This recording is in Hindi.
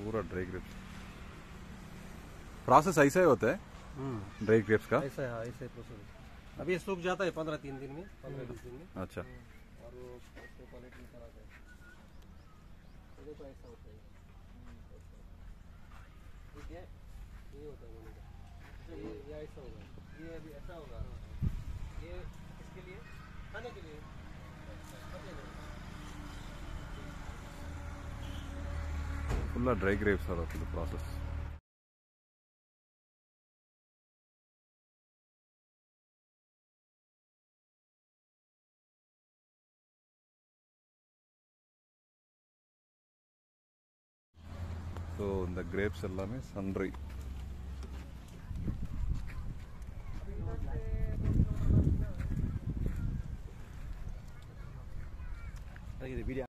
पूरा ड्राई ग्रेप्स। प्रोसेस ऐसा ही होता है। हम्म। ड्राई ग्रेप्स का। ऐसा है हाँ, ऐसा ही प्रोसेस अभी सूख जाता है पंद्रह तीन दिन में पंद्रह बीस दिन में। अच्छा। और वो उसको क्वालिटी निकल आता है ये देखो ऐसा होता है। ठीक है। ये होता है ये ये ऐसा होगा। ये अभी ऐसा होगा। ये ஃபுல்லாக ட்ரை கிரேப்ஸ் சார் இந்த ப்ராசஸ் ஸோ இந்த கிரேப்ஸ் எல்லாமே சன்ரை இது வீடியோ